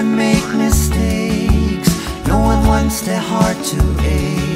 to make mistakes. No one wants their heart to ache.